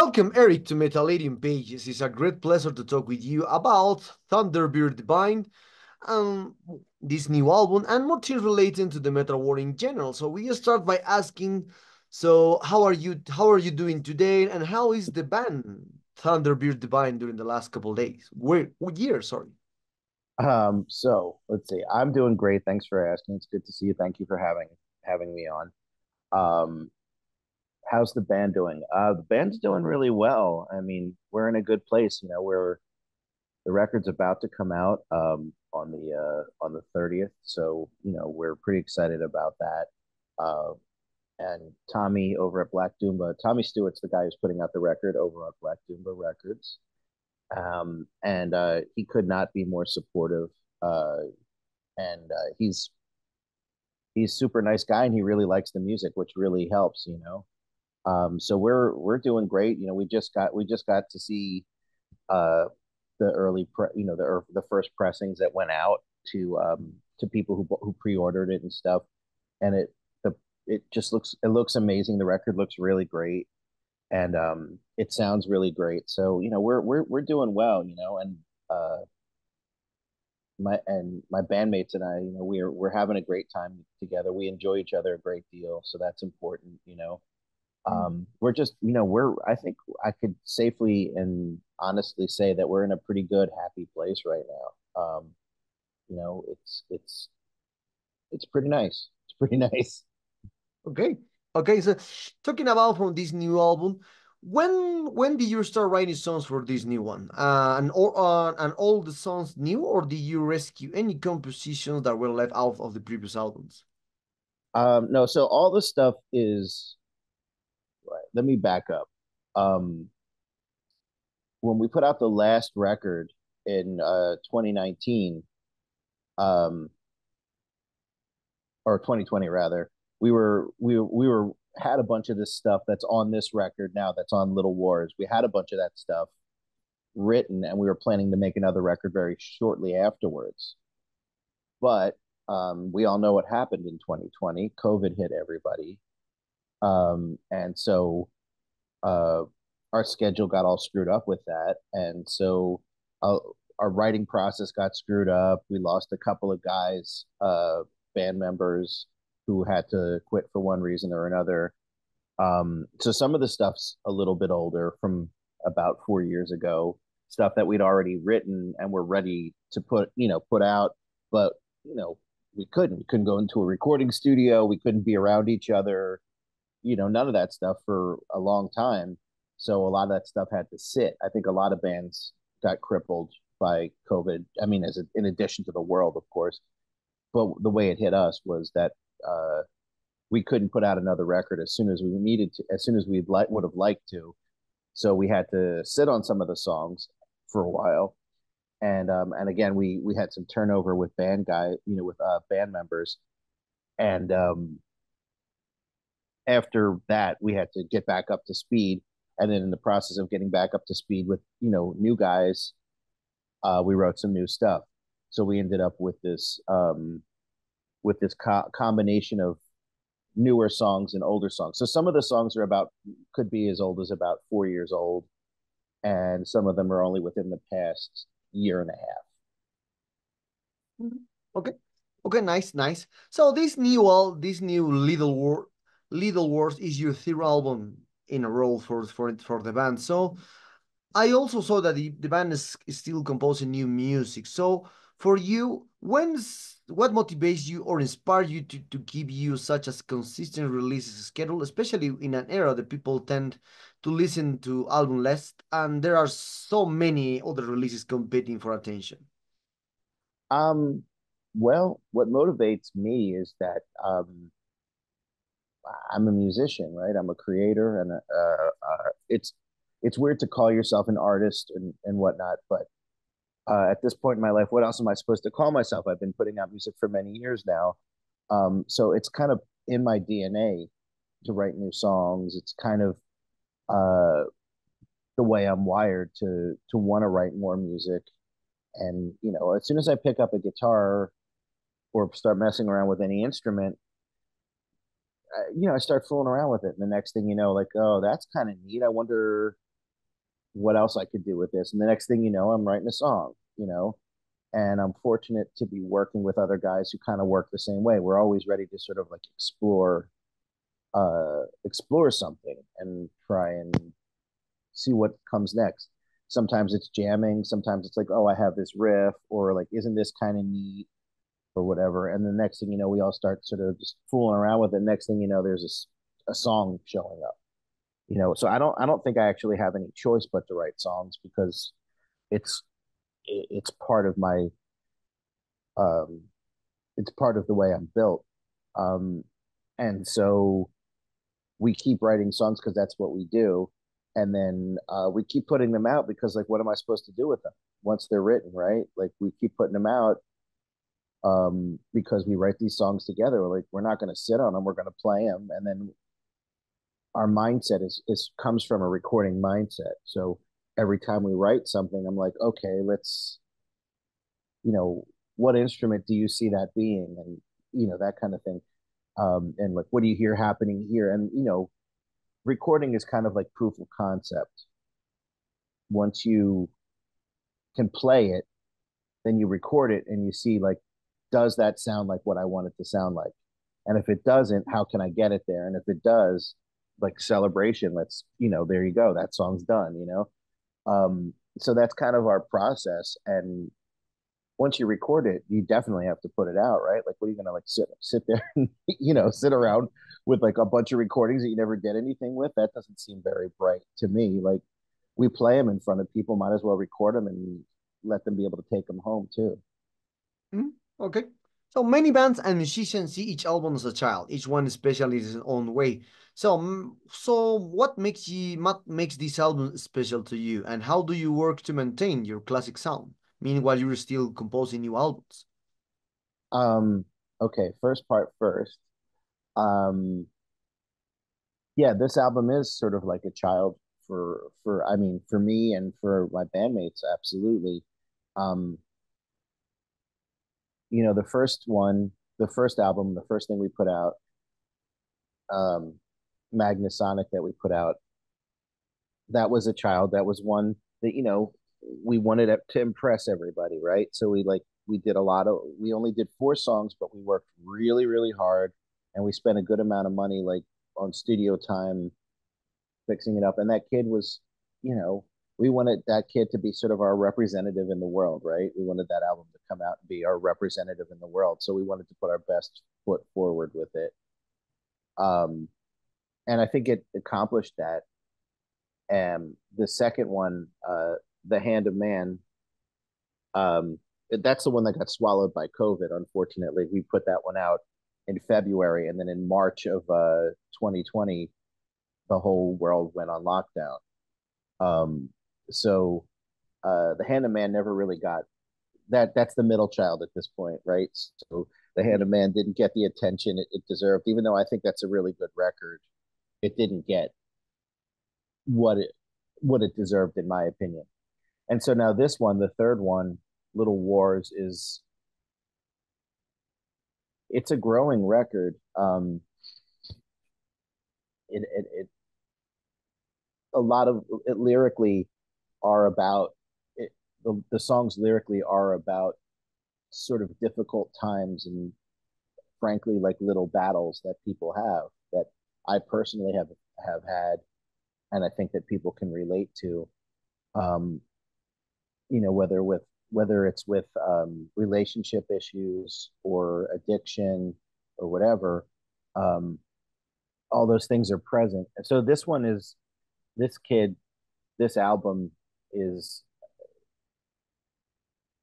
Welcome, Erik, to Metallerium Pages. It's a great pleasure to talk with you about Thunderbird Divine and this new album and more things relating to the metal world in general. So we just start by asking, so how are you? How are you doing today? And how is the band Thunderbird Divine during the last couple days? Where year? Sorry. Um. So let's see. I'm doing great. Thanks for asking. It's good to see you. Thank you for having having me on. Um how's the band doing? Uh, the band's doing really well. I mean, we're in a good place. You know, we're the record's about to come out um, on the uh, on the thirtieth, so you know we're pretty excited about that. Uh, and Tommy over at Black Doomba, Tommy Stewart's the guy who's putting out the record over at Black Doomba Records, um, and uh, he could not be more supportive. Uh, and uh, he's he's super nice guy, and he really likes the music, which really helps. You know, um, so we're we're doing great. You know, we just got we just got to see uh, the early pre- you know the the first pressings that went out to um, to people who who pre-ordered it and stuff, and it the it just looks it looks amazing. The record looks really great, and um, it sounds really great. So you know we're we're we're doing well. You know, and uh, my and my bandmates and I, you know, we're we're having a great time together. We enjoy each other a great deal, so that's important. You know um, we're just you know we're i think i could safely and honestly say that we're in a pretty good happy place right now. Um, you know it's it's it's pretty nice. It's pretty nice. Okay. Okay so talking about from this new album when when did you start writing songs for this new one? Uh, and or uh, and all the songs new or did you rescue any compositions that were left out of the previous albums? Um no so all the stuff is let me back up. Um, when we put out the last record in uh, 2019, um, or 2020 rather, we were we we were had a bunch of this stuff that's on this record now that's on Little Wars. We had a bunch of that stuff written, and we were planning to make another record very shortly afterwards. But um, we all know what happened in 2020. COVID hit everybody, um, and so uh, our schedule got all screwed up with that. And so uh, our writing process got screwed up. We lost a couple of guys, uh, band members who had to quit for one reason or another. Um, so some of the stuff's a little bit older from about four years ago, stuff that we'd already written and were ready to put, you know, put out, but you know, we couldn't. We couldn't go into a recording studio. We couldn't be around each other you know, none of that stuff for a long time. So a lot of that stuff had to sit. I think a lot of bands got crippled by COVID. I mean, as a, in addition to the world, of course, but the way it hit us was that uh, we couldn't put out another record as soon as we needed to, as soon as we like would have liked to. So we had to sit on some of the songs for a while, and um, and again we we had some turnover with band guy, you know, with uh, band members, and um, after that, we had to get back up to speed. And then in the process of getting back up to speed with, you know, new guys, uh, we wrote some new stuff. So we ended up with this, um, with this co- combination of newer songs and older songs. So some of the songs are about, could be as old as about four years old. And some of them are only within the past year and a half. Mm-hmm. Okay. Okay, nice, nice. So this new all this new little world Little Wars is your third album in a row for for for the band. So I also saw that the, the band is, is still composing new music. So for you, when's what motivates you or inspires you to, to give you such a consistent releases schedule, especially in an era that people tend to listen to album less and there are so many other releases competing for attention? Um, well, what motivates me is that um, I'm a musician, right? I'm a creator, and uh, uh, it's it's weird to call yourself an artist and and whatnot, but uh, at this point in my life, what else am I supposed to call myself? I've been putting out music for many years now, um, so it's kind of in my DNA to write new songs. It's kind of uh, the way I'm wired to to want to write more music, and you know, as soon as I pick up a guitar or start messing around with any instrument, you know, I start fooling around with it. And the next thing you know, like, oh, that's kind of neat. I wonder, what else I could do with this. And the next thing you know, I'm writing a song, you know, and I'm fortunate to be working with other guys who kind of work the same way. We're always ready to sort of like explore, uh, explore something and try and see what comes next. Sometimes it's jamming. Sometimes it's like, oh, I have this riff, or like, isn't this kind of neat, or whatever. And the next thing you know, we all start sort of just fooling around with it. Next thing you know, there's a, a song showing up you know so i don't i don't think i actually have any choice but to write songs because it's it's part of my um it's part of the way i'm built um and so we keep writing songs because that's what we do and then uh, we keep putting them out because like what am i supposed to do with them once they're written right like we keep putting them out um because we write these songs together like we're not going to sit on them we're going to play them and then our mindset is is comes from a recording mindset. So every time we write something, I'm like, okay, let's, you know, what instrument do you see that being, and you know that kind of thing, um, and like, what do you hear happening here, and you know, recording is kind of like proof of concept. Once you can play it, then you record it, and you see like, does that sound like what I want it to sound like? And if it doesn't, how can I get it there? And if it does, like celebration let's you know there you go that song's done you know? Um so that's kind of our process and once you record it you definitely have to put it out right? Like what are you gonna like sit sit there and you know sit around with like a bunch of recordings that you never did anything with? That doesn't seem very bright to me. Like we play them in front of people might as well record them and let them be able to take them home too. Mm, okay so many bands and musicians see each album as a child each one special in its own way so, so what makes you what makes this album special to you, and how do you work to maintain your classic sound? Meanwhile, you're still composing new albums. Um. Okay. First part first. Um. Yeah, this album is sort of like a child for for I mean for me and for my bandmates. Absolutely. Um. You know, the first one, the first album, the first thing we put out. Um, Magnasonic that we put out, that was a child. That was one that you know we wanted to impress everybody, right? So we like we did a lot of. We only did four songs, but we worked really, really hard, and we spent a good amount of money, like on studio time, fixing it up. And that kid was, you know, we wanted that kid to be sort of our representative in the world, right? We wanted that album to come out and be our representative in the world. So we wanted to put our best foot forward with it. Um, and I think it accomplished that. And the second one, uh, the Hand of Man, um, that's the one that got swallowed by COVID. Unfortunately, we put that one out in February, and then in March of uh, 2020, the whole world went on lockdown. Um, so uh, the Hand of Man never really got that. That's the middle child at this point, right? So the Hand of Man didn't get the attention it, it deserved, even though I think that's a really good record it didn't get what it what it deserved in my opinion. And so now this one, the third one, Little Wars, is it's a growing record. Um, it, it, it a lot of it lyrically are about it, the the songs lyrically are about sort of difficult times and frankly like little battles that people have that I personally have have had, and I think that people can relate to. Um, you know, whether with whether it's with um, relationship issues or addiction or whatever, um, all those things are present. And so this one is this kid, this album is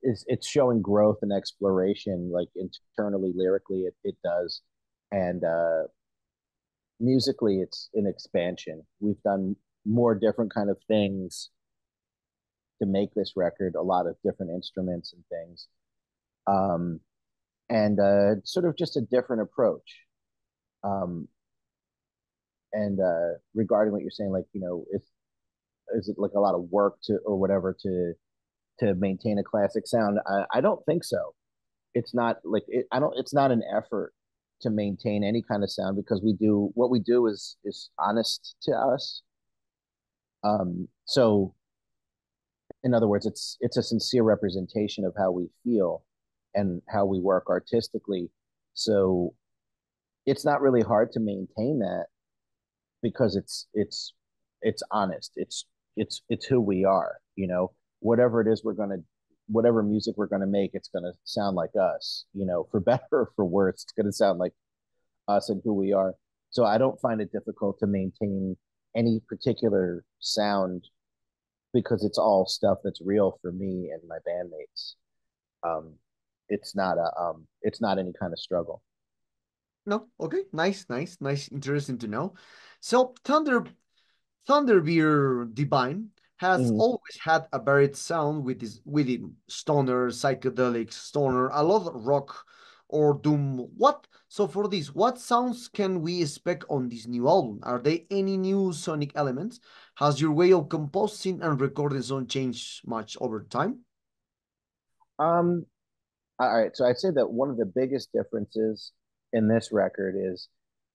is it's showing growth and exploration like internally lyrically it, it does. And uh musically it's an expansion. We've done more different kind of things to make this record a lot of different instruments and things. Um, and uh, sort of just a different approach. Um, and uh, regarding what you're saying like you know if is it like a lot of work to or whatever to to maintain a classic sound i, I don't think so it's not like it, i don't it's not an effort to maintain any kind of sound because we do what we do is is honest to us. Um, so in other words, it's it's a sincere representation of how we feel and how we work artistically. So it's not really hard to maintain that because it's it's it's honest. It's it's it's who we are, you know. Whatever it is we're gonna whatever music we're gonna make, it's gonna sound like us, you know, for better or for worse, it's gonna sound like us and who we are. So I don't find it difficult to maintain any particular sound because it's all stuff that's real for me and my bandmates. Um, it's not a um, it's not any kind of struggle. No, okay, nice, nice, nice, interesting to know. So Thunder Thunderbird Divine has mm-hmm. always had a varied sound with this with it stoner, psychedelic, stoner, a lot of rock or doom. What so for this, what sounds can we expect on this new album? Are there any new sonic elements? Has your way of composing and recording sound changed much over time? Um, all right. So I'd say that one of the biggest differences in this record is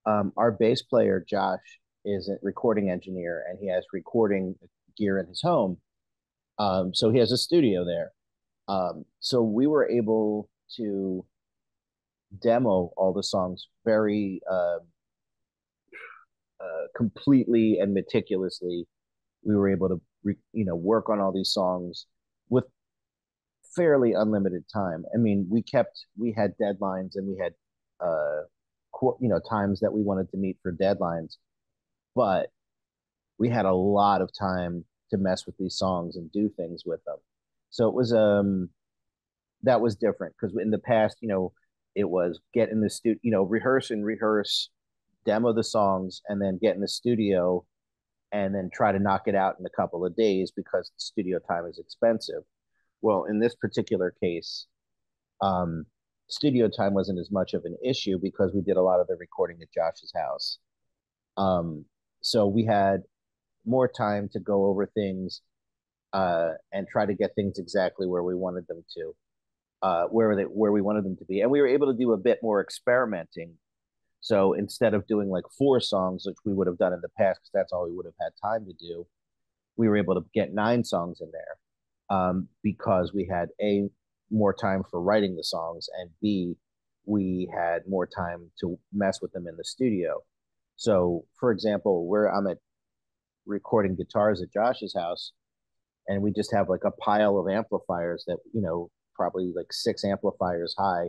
um, our bass player Josh is a recording engineer and he has recording gear in his home. Um, so he has a studio there. Um, so we were able to demo all the songs very uh, uh, completely and meticulously. We were able to, re- you know, work on all these songs with fairly unlimited time. I mean, we kept, we had deadlines and we had, uh, you know, times that we wanted to meet for deadlines, but we had a lot of time to mess with these songs and do things with them. So it was, um, that was different because in the past, you know, it was get in the studio, you know, rehearse and rehearse, demo the songs, and then get in the studio and then try to knock it out in a couple of days because studio time is expensive. Well, in this particular case, um, studio time wasn't as much of an issue because we did a lot of the recording at Josh's house. Um, so we had more time to go over things uh, and try to get things exactly where we wanted them to uh, where they where we wanted them to be, and we were able to do a bit more experimenting. So instead of doing like four songs, which we would have done in the past, because that's all we would have had time to do, we were able to get nine songs in there um, because we had a more time for writing the songs, and b we had more time to mess with them in the studio. So, for example, where I'm at recording guitars at Josh's house, and we just have like a pile of amplifiers that you know probably like six amplifiers high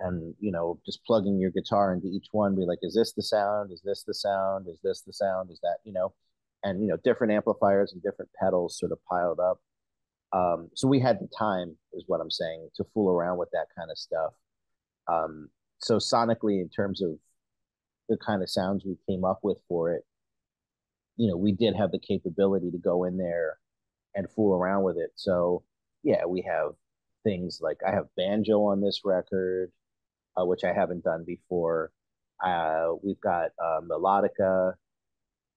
and you know just plugging your guitar into each one be like is this the sound? Is this the sound? Is this the sound? Is that you know and you know different amplifiers and different pedals sort of piled up. Um, so we had the time is what i'm saying to fool around with that kind of stuff. Um, so sonically in terms of the kind of sounds we came up with for it you know we did have the capability to go in there and fool around with it so yeah we have things like I have banjo on this record, uh, which I haven't done before. Uh, we've got uh, melodica,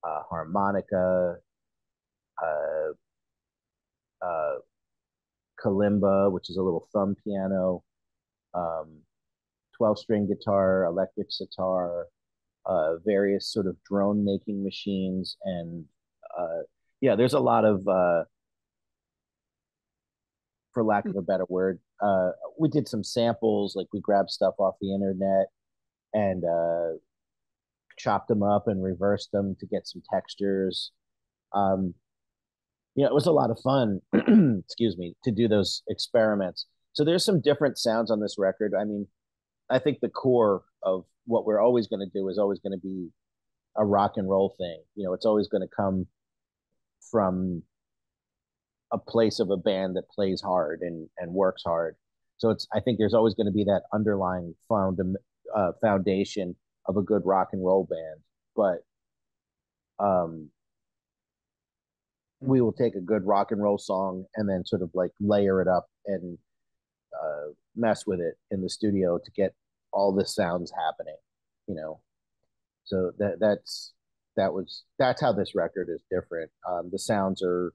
uh, harmonica, uh, uh, kalimba, which is a little thumb piano, um, 12 string guitar, electric sitar, various sort of drone making machines. And yeah, there's a lot of for lack of a better word. Uh, we did some samples, like we grabbed stuff off the internet and uh, chopped them up and reversed them to get some textures. Um, you know, it was a lot of fun. excuse me, to do those experiments. So there's some different sounds on this record. I mean, I think the core of what we're always going to do is always going to be a rock and roll thing. You know, it's always going to come from a place of a band that plays hard and and works hard. So it's I think there's always going to be that underlying found uh, foundation of a good rock and roll band, but um, we will take a good rock and roll song and then sort of like layer it up and uh, mess with it in the studio to get all the sounds happening, you know. So that that's that was that's how this record is different. Um, the sounds are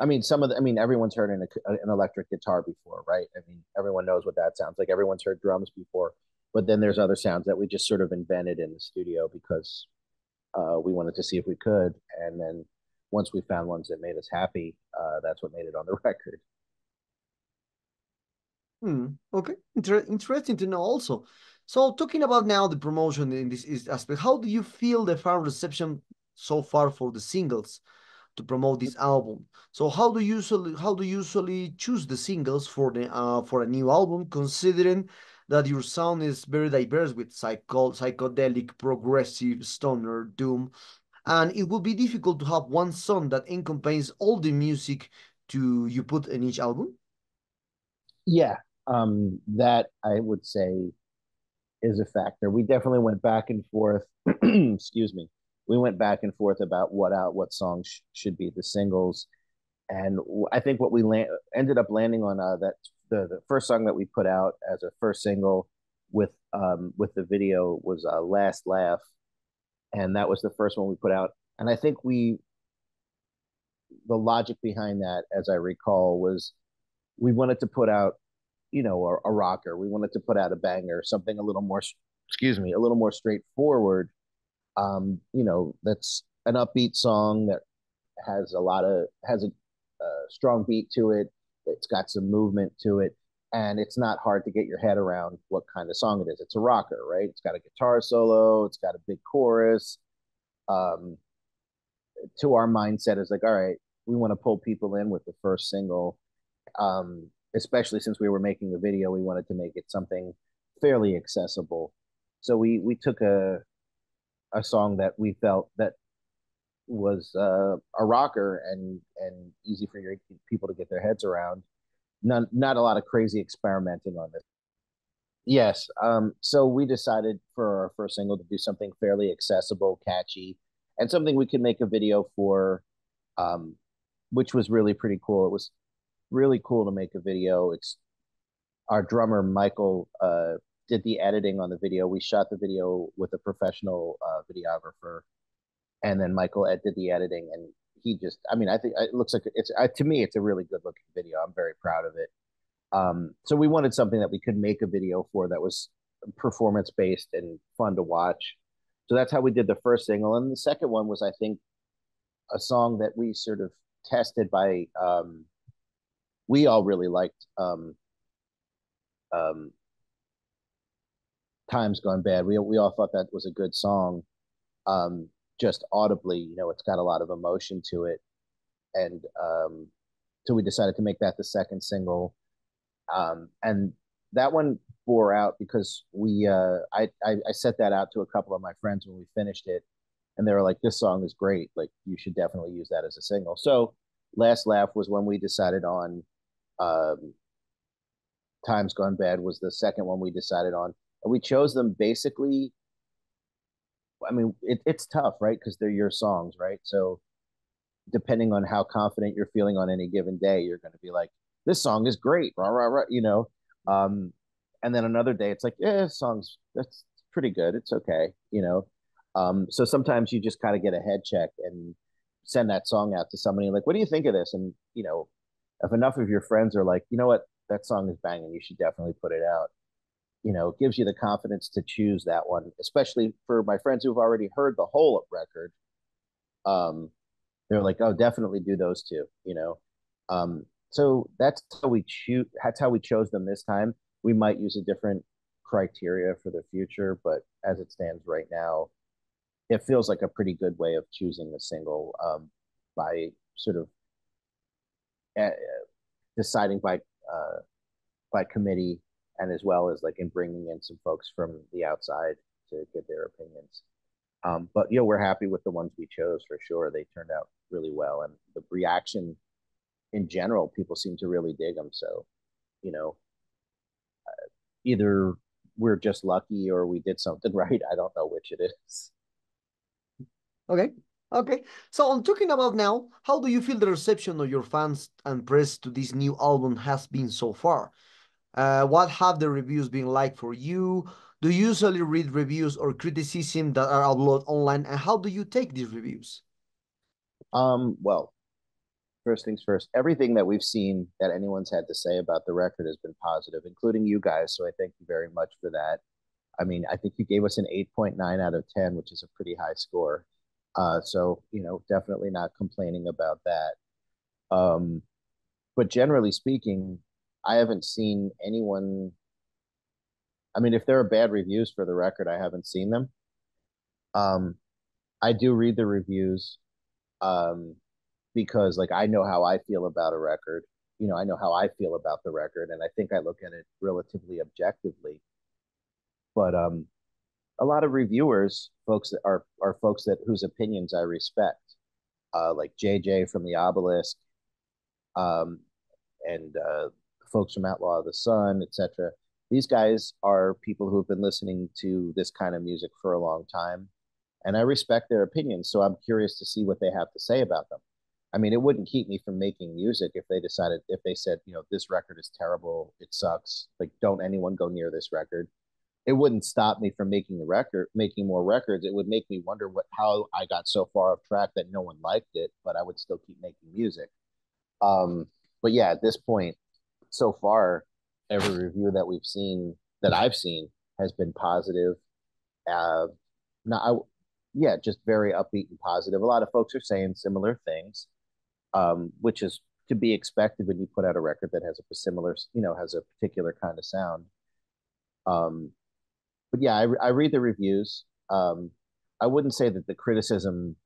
I mean, some of the, I mean, everyone's heard an, an electric guitar before, right? I mean, everyone knows what that sounds like. Everyone's heard drums before, but then there's other sounds that we just sort of invented in the studio because uh, we wanted to see if we could. And then once we found ones that made us happy, uh, that's what made it on the record. Hmm. Okay. Inter interesting to know also. So talking about now the promotion in this aspect, how do you feel the fan reception so far for the singles to promote this album? So how do you usually how do you usually choose the singles for the uh for a new album, considering that your sound is very diverse with psycho psychedelic, progressive, stoner, doom, and it would be difficult to have one song that encompasses all the music to you put in each album? Yeah, um, that I would say is a factor. We definitely went back and forth. excuse me. We went back and forth about what out what songs sh- should be the singles, and I think what we la- ended up landing on uh, that the, the first song that we put out as a first single with um, with the video was uh, "Last Laugh," and that was the first one we put out. And I think we the logic behind that, as I recall, was we wanted to put out you know, a, a rocker. We wanted to put out a banger, something a little more, excuse me, a little more straightforward. Um, you know, that's an upbeat song that has a lot of has a, a strong beat to it. It's got some movement to it, and it's not hard to get your head around what kind of song it is. It's a rocker, right? It's got a guitar solo. It's got a big chorus. Um, to our mindset is like, all right, we want to pull people in with the first single. Um, especially since we were making a video, we wanted to make it something fairly accessible. So we we took a a song that we felt that was uh, a rocker and and easy for your people to get their heads around. Not not a lot of crazy experimenting on this. Yes. Um, so we decided for our first single to do something fairly accessible, catchy, and something we could make a video for, um, which was really pretty cool. It was really cool to make a video. It's our drummer Michael uh, did the editing on the video. We shot the video with a professional uh, videographer, and then Michael Ed did the editing. And he just, I mean, I think it looks like it's to me, it's a really good looking video. I'm very proud of it. Um, so we wanted something that we could make a video for that was performance based and fun to watch. So that's how we did the first single, and the second one was, I think, a song that we sort of tested by um, we all really liked um, um, Times Gone Bad. We we all thought that was a good song. Um, just audibly, you know, it's got a lot of emotion to it, and um, so we decided to make that the second single. Um, and that one bore out because we uh, I, I I set that out to a couple of my friends when we finished it, and they were like, "This song is great. Like, you should definitely use that as a single." So, Last Laugh was when we decided on um, Times Gone Bad was the second one we decided on. And we chose them basically. I mean, it, it's tough, right? Because they're your songs, right? So, depending on how confident you're feeling on any given day, you're going to be like, "This song is great," rah rah rah, you know. Um, and then another day, it's like, "Yeah, songs that's pretty good. It's okay," you know. Um, so sometimes you just kind of get a head check and send that song out to somebody like, "What do you think of this?" And you know, if enough of your friends are like, you know what, that song is banging, you should definitely put it out. You know, it gives you the confidence to choose that one, especially for my friends who've already heard the whole record. Um, they're like, oh, definitely do those two. You know, um, so that's how we choose. That's how we chose them this time. We might use a different criteria for the future, but as it stands right now, it feels like a pretty good way of choosing a single um, by sort of uh, deciding by uh, by committee and as well as like in bringing in some folks from the outside to get their opinions. Um, but you know, we're happy with the ones we chose for sure. They turned out really well, and the reaction in general, people seem to really dig them. So, you know, uh, either we're just lucky or we did something right. I don't know which it is. Okay. Okay, so I'm talking about now, how do you feel the reception of your fans and press to this new album has been so far? Uh, what have the reviews been like for you? Do you usually read reviews or criticism that are uploaded online, and how do you take these reviews? Um, well, first things first, everything that we've seen that anyone's had to say about the record has been positive, including you guys. So I thank you very much for that. I mean, I think you gave us an 8.9 out of 10, which is a pretty high score. Uh, so you know, definitely not complaining about that. Um, but generally speaking, I haven't seen anyone. I mean, if there are bad reviews for the record, I haven't seen them. Um, I do read the reviews, um, because like I know how I feel about a record. You know, I know how I feel about the record, and I think I look at it relatively objectively. But um, a lot of reviewers, folks that are are folks that whose opinions I respect, uh, like JJ from the Obelisk, um, and uh, folks from Outlaws of the Sun, etc. These guys are people who have been listening to this kind of music for a long time, and I respect their opinions. So I'm curious to see what they have to say about them. I mean, it wouldn't keep me from making music if they decided if they said, you know, this record is terrible, it sucks. Like, don't anyone go near this record it wouldn't stop me from making the record, making more records. It would make me wonder what how I got so far off track that no one liked it, but I would still keep making music. Um, but yeah, at this point, so far, every review that we've seen that I've seen has been positive. Uh, not, I, yeah, just very upbeat and positive. A lot of folks are saying similar things, um, which is to be expected when you put out a record that has a similar, you know, has a particular kind of sound. Um, but yeah, I, I read the reviews. Um, I wouldn't say that the criticism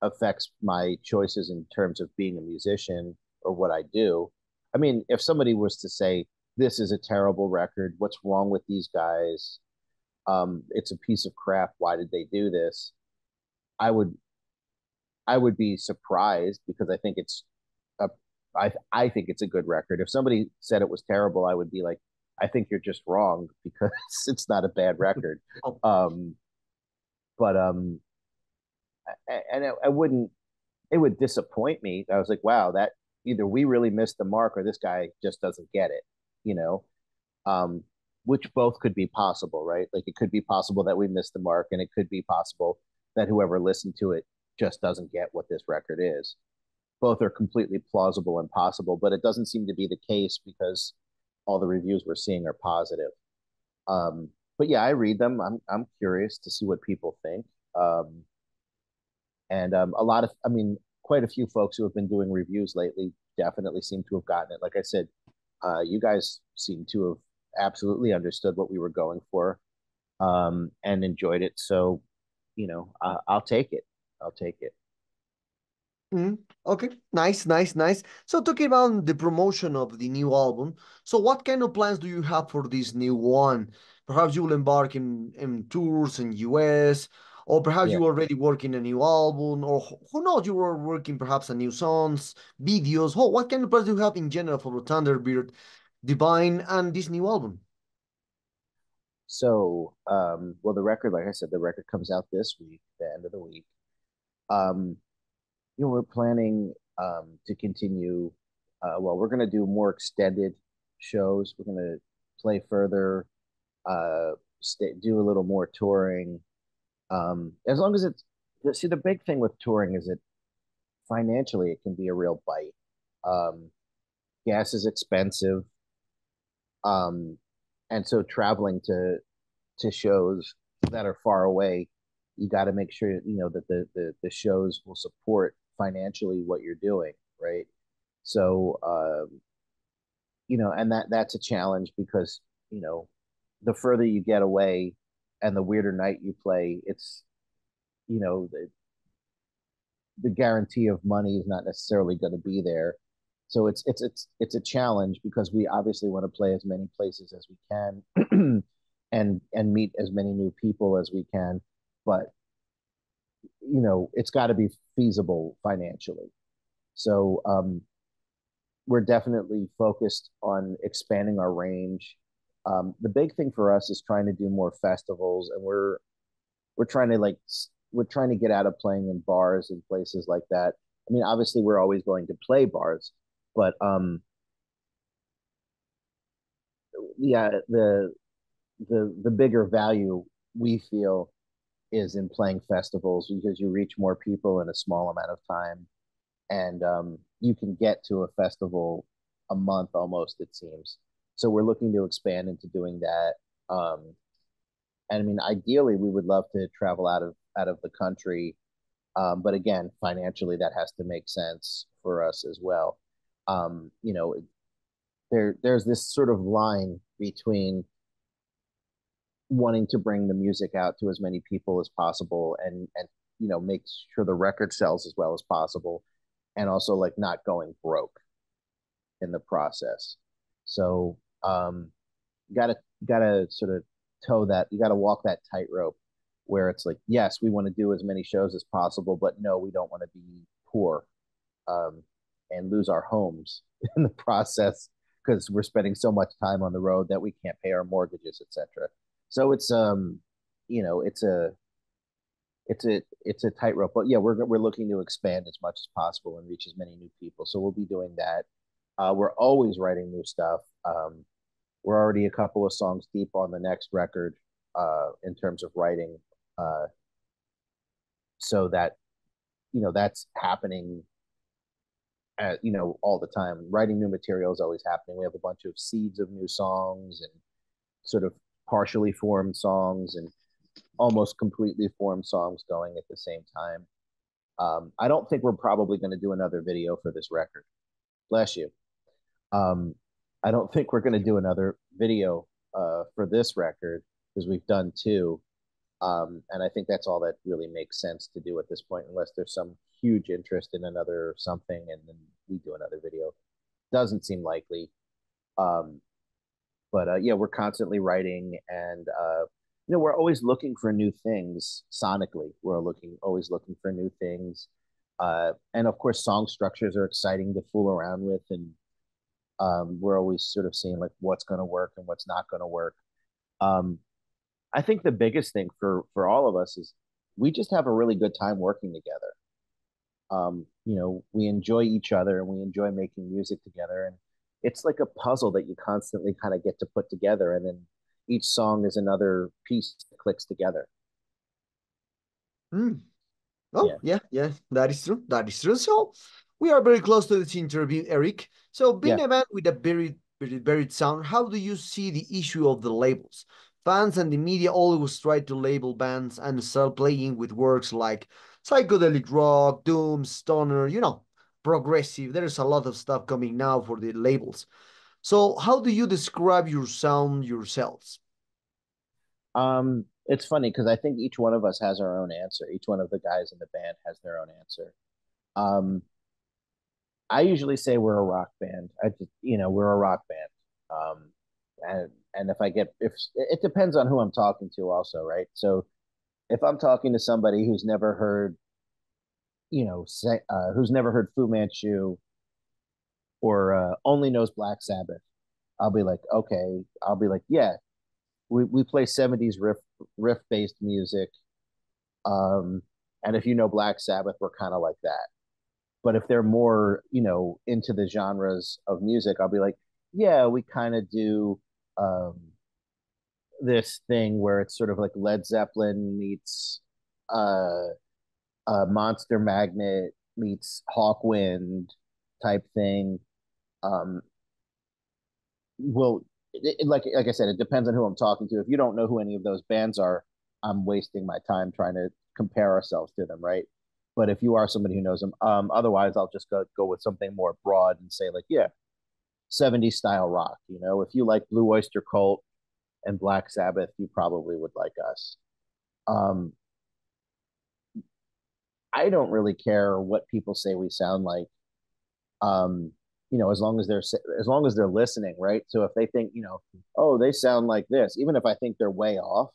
affects my choices in terms of being a musician or what I do. I mean, if somebody was to say, this is a terrible record, what's wrong with these guys? Um, it's a piece of crap. Why did they do this? I would, I would be surprised because I think it's a, I, I think it's a good record. If somebody said it was terrible, I would be like, I think you're just wrong because it's not a bad record. Oh. Um, but um, and it, I wouldn't. It would disappoint me. I was like, wow, that either we really missed the mark or this guy just doesn't get it. You know, um, which both could be possible, right? Like it could be possible that we missed the mark, and it could be possible that whoever listened to it just doesn't get what this record is. Both are completely plausible and possible, but it doesn't seem to be the case because all the reviews we're seeing are positive. Um, but yeah, I read them. I'm I'm curious to see what people think. Um, and um, a lot of, I mean, quite a few folks who have been doing reviews lately definitely seem to have gotten it. Like I said, uh, you guys seem to have absolutely understood what we were going for um, and enjoyed it. So, you know, I, I'll take it. I'll take it. Mm, okay, nice, nice, nice. So talking about the promotion of the new album, so what kind of plans do you have for this new one? Perhaps you will embark in, in tours in US, or perhaps yeah. you already working a new album, or who knows, you were working perhaps a new songs, videos. Oh, what kind of plans do you have in general for Thunderbird, Divine, and this new album? So, um, well, the record, like I said, the record comes out this week, the end of the week. Um, you know, we're planning um, to continue. Uh, well, we're going to do more extended shows. We're going to play further, uh, stay, do a little more touring. Um, as long as it's see the big thing with touring is that financially it can be a real bite. Um, gas is expensive, um, and so traveling to to shows that are far away, you got to make sure you know that the, the the shows will support financially what you're doing, right? So, um, you know, and that that's a challenge because you know, the further you get away, and the weirder night you play, it's you know the, the guarantee of money is not necessarily going to be there. So it's it's it's it's a challenge because we obviously want to play as many places as we can and and meet as many new people as we can, but you know, it's got to be feasible financially. So um, we're definitely focused on expanding our range. Um, the big thing for us is trying to do more festivals, and we're we're trying to like we're trying to get out of playing in bars and places like that. I mean, obviously, we're always going to play bars, but um, yeah, the the the bigger value we feel is in playing festivals because you reach more people in a small amount of time and um, you can get to a festival a month almost it seems so we're looking to expand into doing that um, and i mean ideally we would love to travel out of out of the country Um, but again, financially, that has to make sense for us as well. Um, you know, there there's this sort of line between wanting to bring the music out to as many people as possible and and you know make sure the record sells as well as possible and also like not going broke in the process. So um gotta gotta sort of toe that you gotta walk that tightrope where it's like yes we want to do as many shows as possible but no we don't want to be poor um and lose our homes in the process because we're spending so much time on the road that we can't pay our mortgages etc so it's um, you know, it's a it's a it's a tightrope. But yeah, we're we're looking to expand as much as possible and reach as many new people. So we'll be doing that. Uh, we're always writing new stuff. Um, we're already a couple of songs deep on the next record uh, in terms of writing. Uh, so that you know that's happening at, you know all the time writing new material is always happening we have a bunch of seeds of new songs and sort of partially formed songs and almost completely formed songs going at the same time. Um, I don't think we're probably going to do another video for this record. Bless you. Um, I don't think we're going to do another video uh, for this record because we've done two. Um, and I think that's all that really makes sense to do at this point, unless there's some huge interest in another something and then we do another video. Doesn't seem likely. Um, but uh, yeah, we're constantly writing, and uh, you know, we're always looking for new things sonically. We're looking always looking for new things, uh, and of course, song structures are exciting to fool around with, and um, we're always sort of seeing like what's going to work and what's not going to work. Um, I think the biggest thing for for all of us is we just have a really good time working together. Um, you know, we enjoy each other and we enjoy making music together, and it's like a puzzle that you constantly kind of get to put together and then each song is another piece that clicks together mm. oh yeah. yeah yeah that is true that is true so we are very close to this interview erik so being yeah. a band with a very very varied sound how do you see the issue of the labels fans and the media always try to label bands and start playing with words like psychedelic rock doom stoner you know progressive. There's a lot of stuff coming now for the labels. So how do you describe your sound yourselves? Um, it's funny because I think each one of us has our own answer. Each one of the guys in the band has their own answer. Um, I usually say we're a rock band. I just, you know, we're a rock band. Um, and and if I get if it depends on who I'm talking to, also, right? So if I'm talking to somebody who's never heard you know, say, uh, who's never heard Fu Manchu or uh, only knows Black Sabbath, I'll be like, okay, I'll be like, yeah, we, we play 70s riff riff based music. Um, and if you know Black Sabbath, we're kind of like that. But if they're more, you know, into the genres of music, I'll be like, yeah, we kind of do um, this thing where it's sort of like Led Zeppelin meets uh, uh, Monster Magnet meets Hawkwind type thing. Um, well, it, it, like like I said, it depends on who I'm talking to. If you don't know who any of those bands are, I'm wasting my time trying to compare ourselves to them, right? But if you are somebody who knows them, um, otherwise I'll just go go with something more broad and say like, yeah, 70s style rock. You know, if you like Blue Oyster Cult and Black Sabbath, you probably would like us. Um, I don't really care what people say we sound like. Um, you know, as long as they're as long as they're listening, right? So if they think, you know, oh, they sound like this, even if I think they're way off,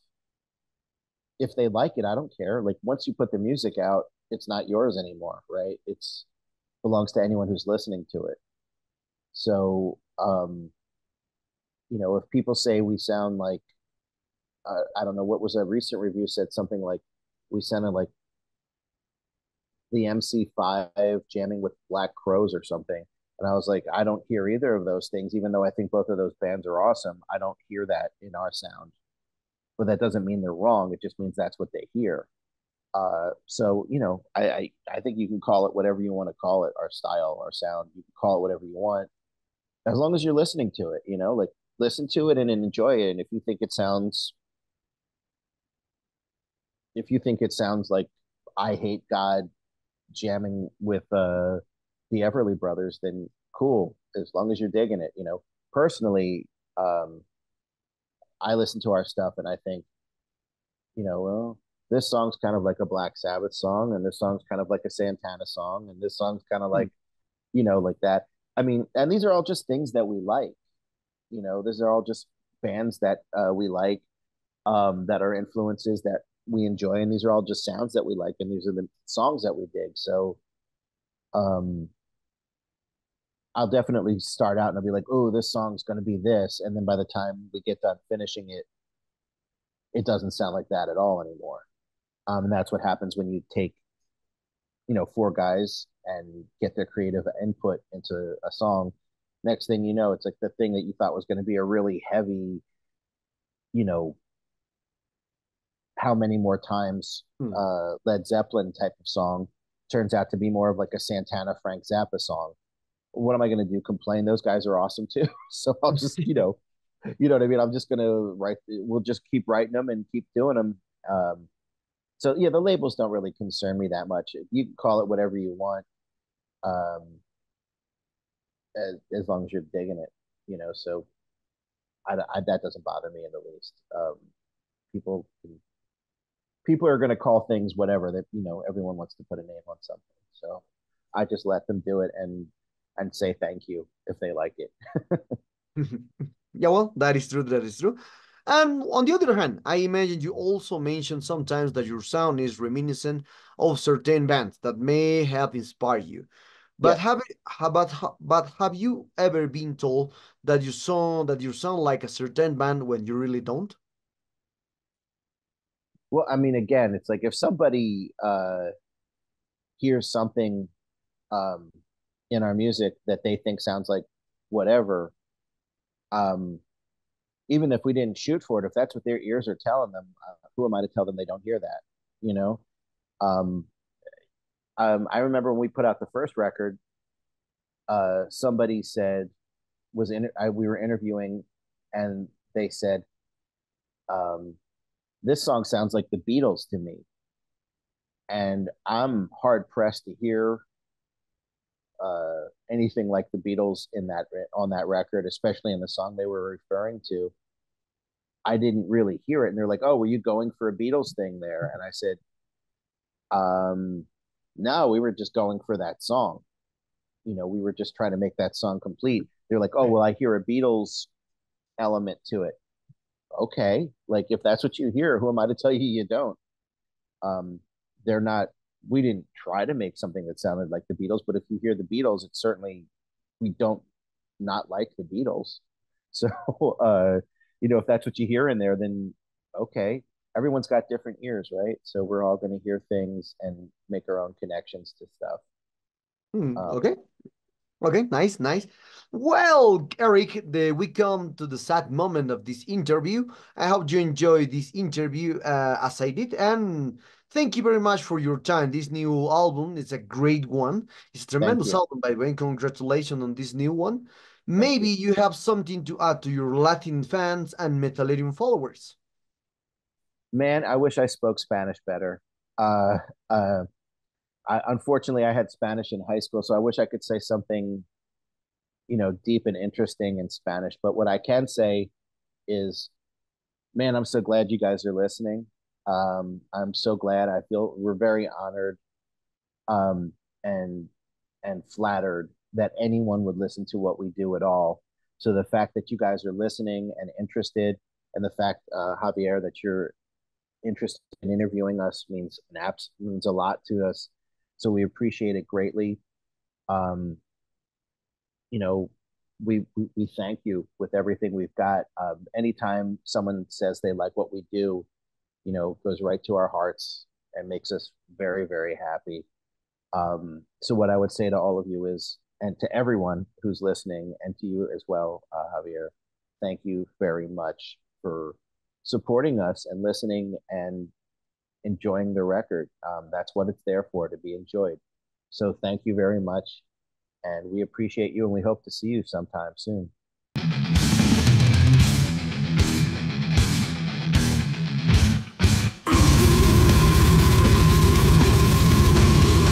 if they like it, I don't care. Like once you put the music out, it's not yours anymore, right? It's belongs to anyone who's listening to it. So, um, you know, if people say we sound like, uh, I don't know, what was a recent review said something like we sounded like the MC5 jamming with Black Crowes or something. And I was like, I don't hear either of those things, even though I think both of those bands are awesome. I don't hear that in our sound. But that doesn't mean they're wrong. It just means that's what they hear. Uh, so you know, I, I I think you can call it whatever you want to call it, our style, our sound. You can call it whatever you want, as long as you're listening to it. You know, like listen to it and enjoy it. And if you think it sounds, if you think it sounds like Eyehategod jamming with uh, the Everly Brothers, then cool. As long as you're digging it, you know. Personally, um, I listen to our stuff and I think, you know, well, this song's kind of like a Black Sabbath song, and this song's kind of like a Santana song, and this song's kind of like, mm. you know, like that. I mean, and these are all just things that we like. You know, these are all just bands that uh, we like, um, that are influences that we enjoy, and these are all just sounds that we like, and these are the songs that we dig. So, um, I'll definitely start out and I'll be like, oh, this song's going to be this. And then by the time we get done finishing it, it doesn't sound like that at all anymore. Um, and that's what happens when you take, you know, four guys and get their creative input into a song. Next thing you know, it's like the thing that you thought was going to be a really heavy, you know, how many more times hmm. uh, Led Zeppelin type of song turns out to be more of like a Santana Frank Zappa song what am I going to do? Complain? Those guys are awesome too. So I'll just, you know, you know what I mean. I'm just going to write. We'll just keep writing them and keep doing them. Um, so yeah, the labels don't really concern me that much. You can call it whatever you want, um, as, as long as you're digging it, you know. So I, I that doesn't bother me in the least. Um, people can, people are going to call things whatever that you know. Everyone wants to put a name on something, so I just let them do it and and say thank you if they like it. yeah, well, that is true. That is true. And on the other hand, I imagine you also mentioned sometimes that your sound is reminiscent of certain bands that may have inspired you. But yeah. have but but have you ever been told that you sound that you sound like a certain band when you really don't? Well, I mean, again, it's like if somebody uh, hears something um, in our music that they think sounds like whatever um even if we didn't shoot for it if that's what their ears are telling them uh, who am i to tell them they don't hear that you know? Um um i remember when we put out the first record uh somebody said was in I, we were interviewing and they said um this song sounds like the beatles to me and i'm hard pressed to hear uh, anything like the Beatles in that on that record, especially in the song they were referring to. I didn't really hear it, and they're like, "Oh, were you going for a Beatles thing there?" And I said, "Um, no, we were just going for that song. You know, we were just trying to make that song complete." They're like, "Oh, well, I hear a Beatles element to it." Okay, like if that's what you hear, who am I to tell you you don't? Um, they're not we didn't try to make something that sounded like the Beatles, but if you hear the Beatles, it's certainly we don't not like the Beatles. So uh, you know, if that's what you hear in there, then okay. Everyone's got different ears, right? So we're all going to hear things and make our own connections to stuff. Hmm, um, okay. Okay, nice, nice. Well, Erik, the, we come to the sad moment of this interview. I hope you enjoyed this interview uh, as I did, and Thank you very much for your time. This new album is a great one. It's a tremendous album, by the way. Congratulations on this new one. Maybe you. you. have something to add to your Latin fans and Metallerium followers. Man, I wish I spoke Spanish better. Uh, uh, I, unfortunately, I had Spanish in high school, so I wish I could say something, you know, deep and interesting in Spanish. But what I can say is, man, I'm so glad you guys are listening. Um, I'm so glad. I feel we're very honored um, and and flattered that anyone would listen to what we do at all. So the fact that you guys are listening and interested, and the fact, uh, Javier, that you're interested in interviewing us means an apps means a lot to us. So we appreciate it greatly. Um, you know, we, we, thank you with everything we've got. Um, anytime someone says they like what we do, you know, goes right to our hearts and makes us very, very happy. Um, so what I would say to all of you is, and to everyone who's listening, and to you as well, uh, Javier, thank you very much for supporting us and listening and enjoying the record. Um, that's what it's there for, to be enjoyed. So thank you very much, and we appreciate you, and we hope to see you sometime soon.